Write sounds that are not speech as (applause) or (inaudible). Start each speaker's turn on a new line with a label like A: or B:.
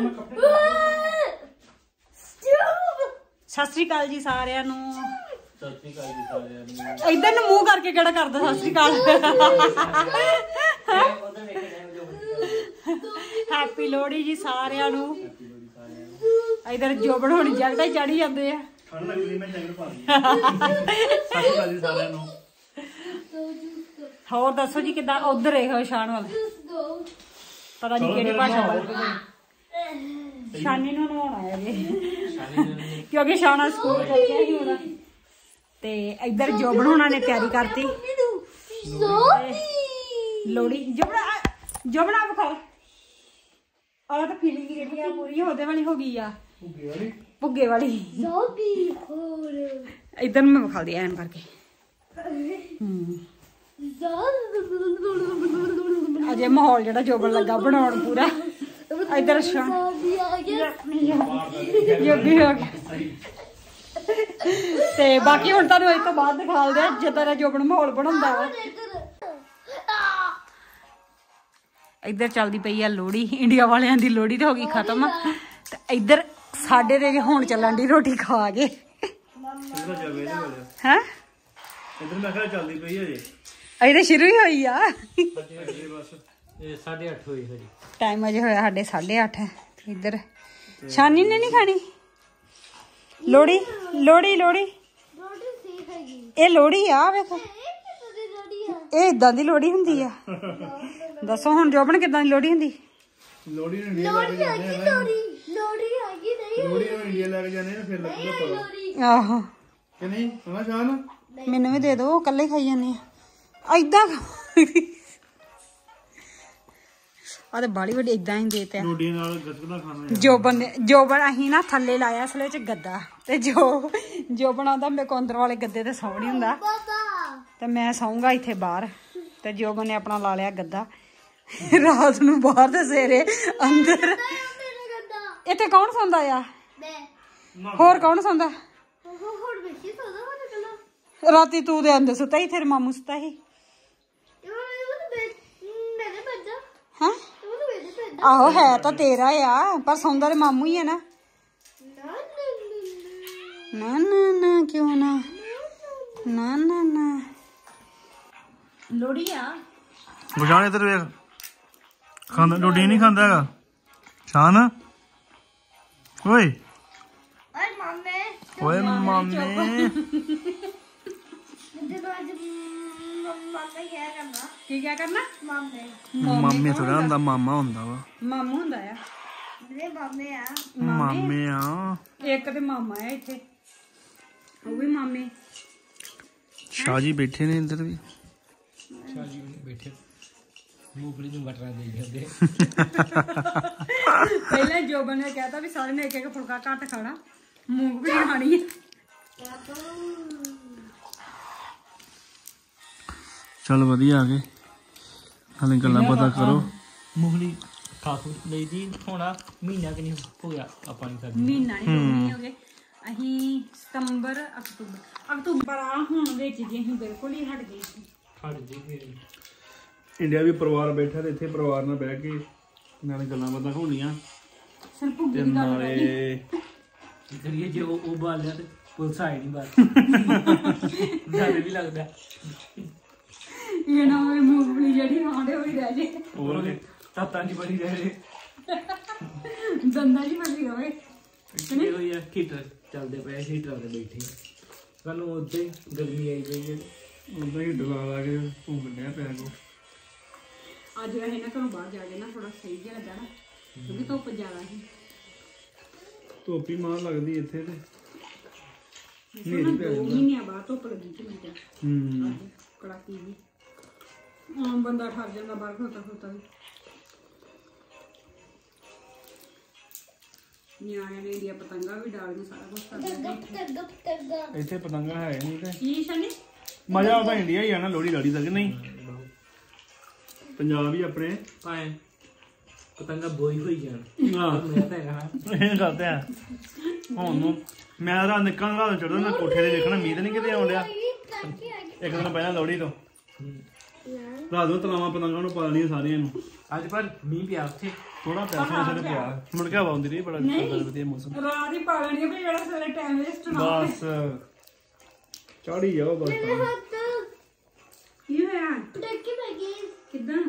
A: ਮੈਂ ਕੱਪੜੇ
B: ਸਤਿ ਸ੍ਰੀ ਅਕਾਲ ਜੀ ਸਾਰਿਆਂ ਨੂੰ।
A: ਸਤਿ ਸ਼੍ਰੀ ਅਕਾਲ ਜੀ ਸਾਰਿਆਂ ਨੂੰ।
B: ਇਧਰ ਨੂੰ ਮੂੰਹ ਕਰਕੇ ਕਿਹੜਾ ਕਰਦਾ ਸਤਿ ਸ੍ਰੀ ਅਕਾਲ? ਹੈਪੀ ਲੋਹੜੀ ਜੀ ਸਾਰਿਆਂ ਨੂੰ। ਇਧਰ ਜੋਬੜ ਹੋਣੀ ਜਗਦਾ ਚੜੀ ਜਾਂਦੇ ਆ।
A: ਠੰਡ ਲੱਗਦੀ ਮੈਂ ਜੈਕਟ ਪਾ ਲਈ। ਸਤਿ ਸ਼੍ਰੀ ਅਕਾਲ ਜੀ ਸਾਰਿਆਂ ਨੂੰ।
B: ਹੋਰ ਦੱਸੋ ਜੀ ਕਿਦਾਂ? ਉਧਰ ਇਹੋ ਸ਼ਾਨ ਵਾਲੇ ਪਤਾ ਨਹੀਂ ਕਿਹੜੀ ਭਾਸ਼ਾ ਬੋਲਦੇ ਸ਼ਾਨੀ ਨੂੰ ਨਹਾਉਣਾ ਹੈ ਜੀ। ਕਿਉਂਕਿ ਸ਼ਾਨਾ ਸਕੂਲ ਚੱਲਿਆ ਹੀ ਹੋਣਾ ਤੇ ਇੱਧਰ ਜੋਬਣ ਹੋਣਾ ਨੇ ਤਿਆਰੀ ਕਰਤੀ। ਲੋੜੀ ਜੋਬਣਾ ਜੋਬਣਾ ਬਖਾਰ ਆਹ ਤਾਂ ਫੀਲਿੰਗ ਜਿਹੜੀ ਆ ਪੂਰੀ ਉਹਦੇ ਵਾਲੀ ਹੋ ਗਈ ਆ। ਭੁੱਗੇ ਵਾਲੀ। ਇੱਧਰ ਨੂੰ ਮੈਂ ਵਿਖਾਲਦੀ ਐਨ ਕਰਕੇ। ਹੂੰ। ਅਜੇ ਮਾਹੌਲ ਜਿਹੜਾ ਜੋਬਣ ਲੱਗਾ ਬਣਾਉਣ ਪੂਰਾ। ਇੱਧਰ ਸ਼ਾਨ ਜੋਗੀ ਹੋ ਗਿਆ। ਤੇ ਬਾਕੀ ਹੁਣ ਤੁਹਾਨੂੰ ਇਸ ਤੋਂ ਬਾਅਦ ਦਿਖਾਲਦੇ ਆ ਜਿੱਦਾਂ ਦਾ ਜੋਬਣ ਮਾਹੌਲ ਬਣਾਉਂਦਾ ਵਾ। ਇੱਧਰ ਚੱਲਦੀ ਪਈ ਆ ਲੋੜੀ ਇੰਡੀਆ ਵਾਲਿਆਂ ਦੀ ਲੋੜੀ ਤੇ ਹੋ ਗਈ ਖਤਮ ਤੇ ਇੱਧਰ ਸਾਡੇ ਦੇ ਹੁਣ ਚੱਲਣ ਦੀ ਰੋਟੀ ਖਾ ਕੇ।
A: ਹੋ? ਇਧਰ ਮੈਂ ਕਿਹਾ ਚੱਲਦੀ ਪਈ ਹੈ ਜੀ।
B: ਅਜੇ ਤਾਂ ਸ਼ੁਰੂ ਹੀ ਹੋਈ ਆ।
A: ਬਸ। ਇਹ 8:30 ਹੋਈ ਹਜੀ।
B: ਟਾਈਮ ਅਜੇ ਹੋਇਆ ਸਾਡੇ 8:30 ਇੱਧਰ। ਸ਼ਾਨੀ ਨੇ ਨਹੀਂ ਖਾਣੀ? ਲੋੜੀ ਲੋੜੀ ਲੋੜੀ ਇਹ ਲੋੜੀ ਆ ਵੇਖ। ਇਹ ਇਦਾਂ ਦੀ ਲੋੜੀ ਹੁੰਦੀ ਆ। ਦੱਸੋ ਹੁਣ ਜੋਬਨ ਕਿਦਾਂ ਦੀ ਲੋੜੀ ਹੁੰਦੀ?
A: ਲੋੜੀ ਨੂੰ ਇੰਡੀਆ ਲੈ ਕੇ ਜਾਂਦੇ ਆ ਨਾ। ਲੋੜੀ ਨੂੰ ਇੰਡੀਆ ਲੈ ਕੇ ਜਾਂਦੇ ਆ ਫਿਰ ਲੱਗੂਗਾ ਪਤਾ
B: ਆਹੋ।
A: ਕਿ ਨਹੀਂ? ਸੁਣਾ ਸ਼ਾਨ?
B: ਮੈਨੂੰ ਵੀ ਦੇ ਦਿਓ ਇਕੱਲੇ ਖਾਈ ਜਾਂਦੇ ਆ। ਐਦਾਂ ਆ ਤੇ ਬਾਲੀ ਵੱਡੀ ਇਦਾਂ ਹੀ ਦੇਤੇ
A: ਲੋੜੀ ਨਾਲ ਗੱਤਕਾ ਖਾਣਾ
B: ਜੋਬਨ ਨੇ ਜੋਬਨ ਅਸੀਂ ਨਾ ਥੱਲੇ ਲਾਇਆ ਅਸਲੇ ਚ ਗੱਦਾ। ਤੇ ਜੋ ਜੋ ਬਣਾਉਂਦਾ ਮੇਰੇ ਕੋਲ ਅੰਦਰ ਵਾਲੇ ਗੱਦੇ ਤੇ ਸੌਂ ਨਹੀਂ ਹੁੰਦਾ। ਤੇ ਮੈਂ ਸੌਂਗਾ ਇੱਥੇ ਬਾਹਰ। ਤੇ ਜੋਬਨ ਨੇ ਆਪਣਾ ਲਾ ਲਿਆ ਗੱਦਾ। ਰਾਤ ਨੂੰ ਬਾਹਰ ਤੇ ਸਵੇਰੇ ਅੰਦਰ। ਇੱਥੇ ਕੌਣ ਸੌਂਦਾ ਆ? ਹੋਰ ਕੌਣ ਸੌਂਦਾ? ਰਾਤੀ ਤੂੰ ਦੇ ਅੰਦਰ ਸੁੱਤਾ ਸੀ ਤੇਰੇ ਮਾਮੂ ਸੁੱਤਾ ਸੀ। ਹਾਂ ਆਹੋ ਹੈ ਤਾਂ ਤੇਰਾ ਆ ਪਰ ਸੌਂਦਾ ਤੇ ਮਾਮੂ ਹੀ ਆ ਨਾ। ਨਾ ਨਾ ਨਾ ਕਿਉਂ ਨਾ? ਨਾ ਨਾ ਨਾ। ਲੋੜੀ ਆ।
A: ਗੁਜਾਨ ਇੱਧਰ ਵੇਖ। ਖਾਂਦਾ ਲੋੜੀ ਨਹੀਂ ਖਾਂਦਾ ਹੈਗਾ। ਸ਼ਾਨ। ਓਏ। ਓਏ ਮਾਮੇ।
B: ਕੀ ਕਿਆ ਕਰਨਾ?
A: ਮਾਮੇ ਥੋੜਾ ਹੁੰਦਾ ਮਾਮਾ ਹੁੰਦਾ ਵਾ।
B: ਮਾਮੂ ਹੁੰਦਾ ਆ।
A: ਮਾਮੇ ਆ।
B: ਇੱਕ ਤੇ ਮਾਮਾ ਆ ਇੱਥੇ। ਉਹ ਵੀ ਮਾਮੇ।
A: ਸ਼ਾਹ ਜੀ ਬੈਠੇ ਨੇ ਇੱਧਰ ਵੀ।
B: ਪਹਿਲੇ ਜੋਬਨ ਨੇ ਕਹਿਤਾ ਵੀ ਸਾਰੇ ਨੇ ਇੱਕ ਇੱਕ ਫੁਲਕਾ ਘੱਟ ਖਾਣਾ। ਮੂੰਗਫਲੀ ਖਾਣੀ ਹੈ
A: ਚਲ ਵਧੀਆ ਆ ਗਏ। ਹਾਲੇ ਗੱਲਾਂ ਪਤਾ ਕਰੋ।
C: ਮੂੰਗਲੀ ਕਾਫੀ ਲਈ ਦੀ ਹੋਣਾ ਮਹੀਨਾ ਕਿ ਨਹੀਂ ਹੋ ਗਿਆ ਆਪਾਂ ਨਹੀਂ ਕਰਦੇ।
B: ਮਹੀਨਾ ਨਹੀਂ ਹੋ। ਗਏ। ਅਸੀਂ ਸਤੰਬਰ ਅਕਤੂਬਰ ਅਕਤੂਬਰ ਆ ਹੁਣ ਵਿੱਚ ਜੀ ਅਸੀਂ ਬਿਲਕੁਲ ਹੀ ਹਟ ਗਏ ਸੀ।
C: ਖੜ ਜੀ ਫਿਰ।
A: ਇੰਡੀਆ ਵੀ ਪਰਿਵਾਰ ਬੈਠਾ ਤੇ ਇੱਥੇ ਪਰਿਵਾਰ ਨਾਲ ਬਹਿ ਕੇ ਨਾਲੇ ਗੱਲਾਂ ਬਾਤਾਂ ਹੋਣੀਆਂ।
B: ਸਿਰ ਭੁੱਗੀ ਦੀ ਗੱਲ
A: ਨਾਲੇ
C: ਕੀ ਕਰੀਏ ਜੇ ਉਹ ਉਹ ਤੇ ਪੁਲਿਸ ਆਈ ਨਹੀਂ ਬਾਤ। (laughs) ਜਾਣੇ ਵੀ ਲੱਗਦਾ।
B: ਇਹ ਨਾ ਹੋਵੇ ਮੂੰਗਫਲੀ ਜਿਹੜੀ ਖਾਂਦੇ ਹੋਈ ਰਹਿ ਜੇ।
A: ਹੋਰ ਕੀ।
C: ਤਾਤਾਂ ਜੀ ਬਣੀ ਰਹੇ
B: ਦੰਦਾਂ ਜੀ ਬਣੀ ਰਵੇ
C: ਕਿਹਨੇ ਹੋਈ ਆ ਹੀਟਰ ਚੱਲਦੇ ਪਏ ਹੀਟਰ ਤੇ ਬੈਠੇ ਸਾਨੂੰ ਉੱਤੇ ਗਰਮੀ ਆਈ ਗਈ ਹੈ
A: ਉਦਾਂ ਹੀ ਡਲਾ ਲਾ ਕੇ ਘੁੰਮ ਡਿਆ ਪਿਆ ਕੋ
B: ਅੱਜ ਵੈਸੇ ਨਾ ਘਰੋਂ ਬਾਹਰ ਜਾ ਕੇ ਨਾ ਥੋੜਾ ਸਹੀ ਜਿਹਾ ਲੱਗਾ ਨਾ ਕਿਉਂਕਿ ਧੁੱਪ ਜ਼ਿਆਦਾ ਸੀ।
A: ਧੋਪੀ ਮਾਰ ਲੱਗਦੀ ਇੱਥੇ ਤੇ।
B: ਹੁਣ ਦੋ ਮਹੀਨਿਆਂ ਬਾਅਦ ਧੁੱਪ ਲੱਗੀ ਸੀ ਮੈਨੂੰ
A: ਹੂੰ।
B: ਅੱਜ ਕੜਾਕੀ ਜੀ। ਬੰਦਾ ਠਰ ਜਾਂਦਾ ਬਾਹਰ ਖੋਤਾ ਖੋਤਾ ਵੀ। ਨਿਆਣਿਆਂ ਨੇ ਇੰਡੀਆ ਪਤੰਗਾ ਵੀ ਡਾਲੀਆਂ ਸਾਰਾ ਕੁਝ ਕਰਦੇ
A: ਇੱਥੇ। ਪਤੰਗਾ ਹੈ ਨਹੀਂ ਤੇ
B: ਕੀ ਸ਼ਨੀ?
A: ਮਜ਼ਾ ਆਉਂਦਾ ਇੰਡੀਆ ਹੀ ਆ ਨਾ ਲੋੜੀ ਲਾੜੀ ਤੱਕ ਨਹੀਂ? ਪੰਜਾਬ ਹੀ ਆਪਣੇ
C: ਪਾਏ ਪਤੰਗਾ ਬੋਈ ਹੋਈ ਜਾਣ।
A: ਹਾਂ।
C: ਮੈਂ ਤਾਂ ਹੈਗਾ
A: ਇਹ ਕਰਦੇ ਆ ਹੁਣ ਨੂੰ ਮੈਂ ਰਾਤ ਨਿਕਲਣ ਚੜਦਾ ਮੈਂ ਕੋਠੇ ਤੇ ਦੇਖਣਾ ਮੀਂਹ ਤਾਂ ਨਹੀਂ ਕਿਤੇ ਆਉਣ ਡਿਆ। ਇੱਕ ਦਿਨ ਪਹਿਲਾਂ ਲੋੜੀ ਤੋਂ। ਰਾਤ ਨੂੰ ਤਲਾਵਾਂ ਪਤੰਗਾਂ ਨੂੰ ਪਾ ਲੈਣੀਆਂ ਸਾਰਿਆਂ ਨੂੰ।
C: ਅੱਜ ਪਰ ਮੀਂਹ ਪਿਆ ਉੱਥੇ।
A: ਥੋੜਾ ਪੈਸਾ ਸਿਰ ਪਿਆ। ਮੁੜ ਕੇ ਹਵਾ ਆਉਂਦੀ ਰਹੀ ਬੜਾ ਵਧੀਆ ਮੌਸਮ।
B: ਰਾਤ ਹੀ ਪਾ ਲੈਣੀ ਆ ਵੀ ਜਿਹੜਾ ਸਵੇਰੇ ਟਾਈਮ ਵੇਸਟ ਨਾ
A: ਬਸ ਚੜੀ ਜਾਓ ਬਸ।
B: ਕੀ ਹੋਇਆ? ਕਿੱਦਾਂ?